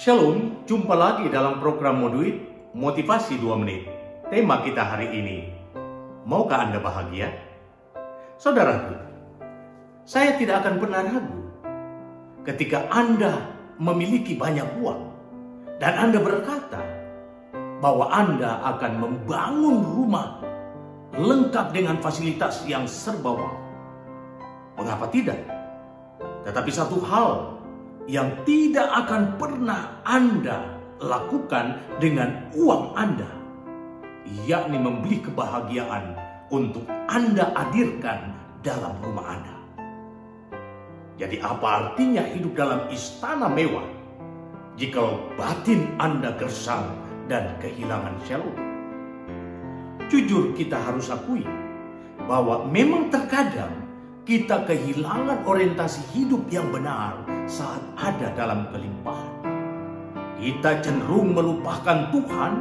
Shalom, jumpa lagi dalam program Moduit Motivasi 2 Menit. Tema kita hari ini, Maukah Anda bahagia? Saudaraku, saya tidak akan pernah ragu ketika Anda memiliki banyak uang dan Anda berkata bahwa Anda akan membangun rumah lengkap dengan fasilitas yang serba wow. Mengapa tidak? Tetapi satu hal yang tidak akan pernah Anda lakukan dengan uang Anda, yakni membeli kebahagiaan untuk Anda hadirkan dalam rumah Anda. Jadi apa artinya hidup dalam istana mewah jika batin Anda gersang dan kehilangan shalom? Jujur kita harus akui bahwa memang terkadang kita kehilangan orientasi hidup yang benar saat ada dalam kelimpahan. Kita cenderung melupakan Tuhan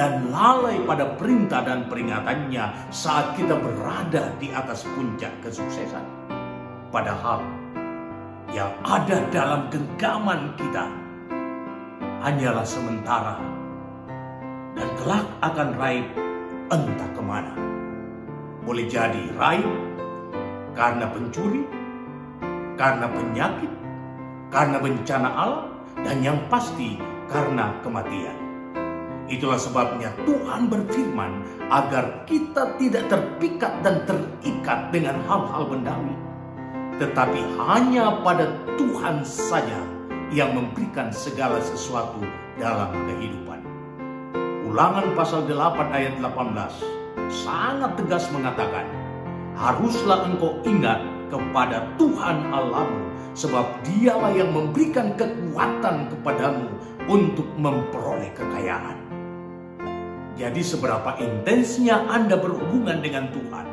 dan lalai pada perintah dan peringatannya saat kita berada di atas puncak kesuksesan. Padahal yang ada dalam genggaman kita hanyalah sementara dan kelak akan raib entah ke mana. Boleh jadi raib karena pencuri, karena penyakit, karena bencana alam, dan yang pasti karena kematian. Itulah sebabnya Tuhan berfirman agar kita tidak terpikat dan terikat dengan hal-hal bendawi. Tetapi hanya pada Tuhan saja yang memberikan segala sesuatu dalam kehidupan. Ulangan pasal 8 ayat 18 sangat tegas mengatakan, haruslah engkau ingat kepada Tuhan Allahmu, sebab dialah yang memberikan kekuatan kepadamu untuk memperoleh kekayaan. Jadi seberapa intensnya Anda berhubungan dengan Tuhan,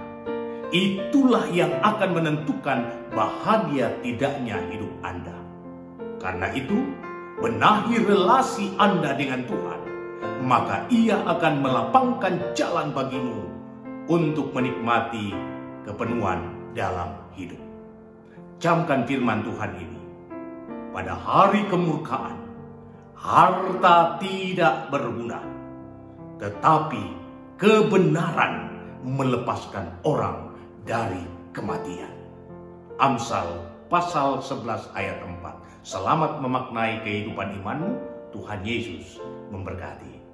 itulah yang akan menentukan bahagia tidaknya hidup Anda. Karena itu, benahi relasi Anda dengan Tuhan, maka ia akan melapangkan jalan bagimu untuk menikmati kepenuhan dalam hidup. Camkan firman Tuhan ini. Pada hari kemurkaan, harta tidak berguna. Tetapi kebenaran melepaskan orang dari kematian. Amsal pasal 11 ayat 4. Selamat memaknai kehidupan imanmu. Tuhan Yesus memberkati.